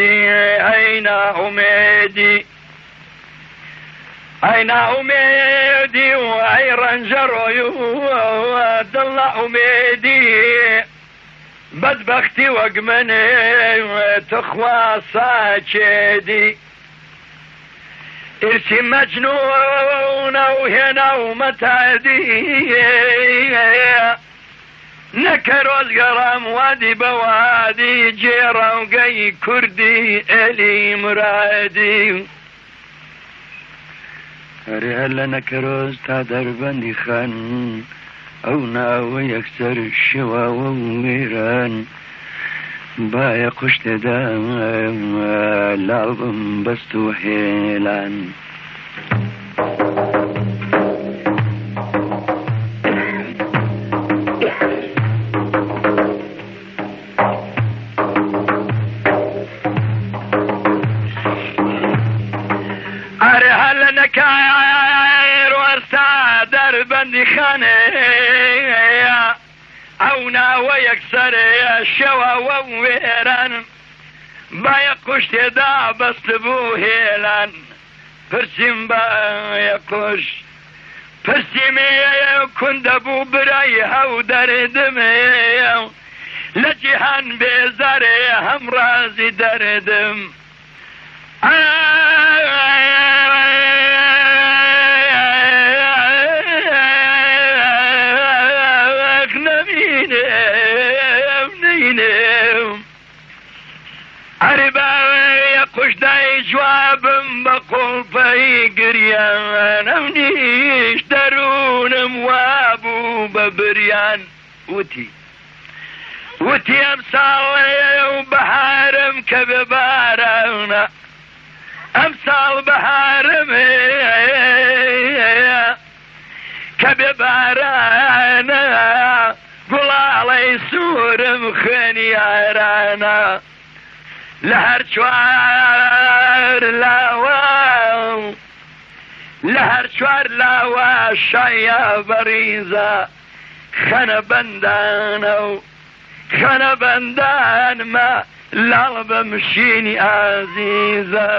أين أميدي؟ أين أميدي؟ وأي رنجر عبد الله أميدي؟ بدبختي وقمني تخوى ساكدي إرسي مجنون وهنا ومتعدي. نكروز قرام وادي بوادي جيرا وقي كردي إلي مرادي. هل نكروز تا دربندي خان أو ناو يكسر الشوا وميران. بايا قشت دام لعظم بستو حيلان خانە ئەو ناوە یەکسەر شەوەوە وێران باە قوشتێدا بەست بوو هێلان پرسیم بە قوش پرسیێ کوندە بوو برای هەو دەردمێ لە جیهان بێزارێ هەم ڕازی دەردم. جوابم بە قوڵپەی گریان ئەم نیش دەروونم وابوو بە بریان. وتی. وتی ئەم ساڵێ و بەهارم کە ببارەونە ئەم ساڵ بەهارم کە بێبارانە گوڵاڵی سوورم خوێنیارانە لە هەر چوار لاوە لە هەر چوار لاوە شایە بەریزە خەنە بەندانە و خەنە بەندانمە لاڵ بە مشینی ئازیزە